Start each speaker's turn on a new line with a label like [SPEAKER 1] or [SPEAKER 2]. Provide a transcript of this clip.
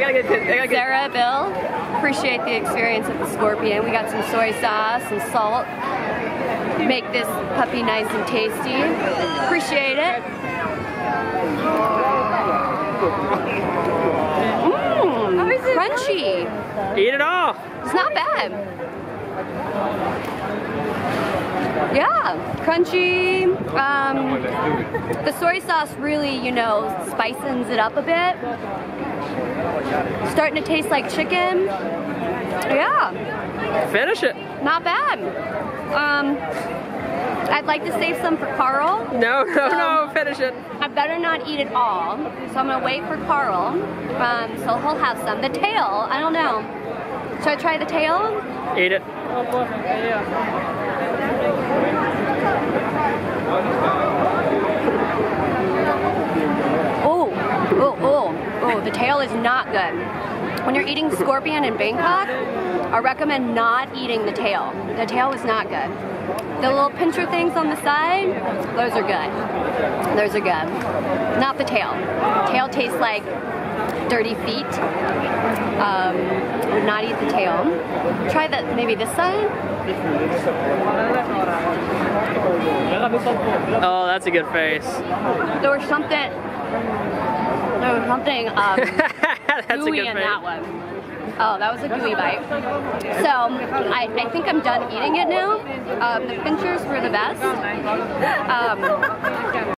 [SPEAKER 1] Sarah, Bill, appreciate the experience of the Scorpion. We got some soy sauce and salt. Make this puppy nice and tasty. Appreciate it. Mmm, crunchy.
[SPEAKER 2] Eat it all.
[SPEAKER 1] It's not bad. Yeah, crunchy. Um, the soy sauce really, you know, spicens it up a bit. Starting to taste like chicken. Yeah,
[SPEAKER 2] Finish it.
[SPEAKER 1] not bad. Um, I'd like to save some for Karl.
[SPEAKER 2] No, no,
[SPEAKER 1] Um,
[SPEAKER 2] no. Finish it. I
[SPEAKER 1] I better not eat it all, so I'm gonna wait for Karl. Um, so he'll have some. The tail, I don't know. Should I try the tail?
[SPEAKER 2] Eat it.
[SPEAKER 1] Oh, oh, oh, oh, the tail is not good. When you're eating scorpion in Bangkok, I recommend not eating the tail. The tail is not good. The little pincher things on the side, those are good. Those are good. Not the tail. Tail tastes like dirty feet. Um, would not eat the tail. Try that, maybe this side?
[SPEAKER 2] Oh, that's a good face.
[SPEAKER 1] There was something, there was something, um,
[SPEAKER 2] that's a
[SPEAKER 1] gooey
[SPEAKER 2] good
[SPEAKER 1] in
[SPEAKER 2] face.
[SPEAKER 1] that one. Oh, that was a gooey bite. So I, I think I'm done eating it now. Um, the pinchers were the best. Um,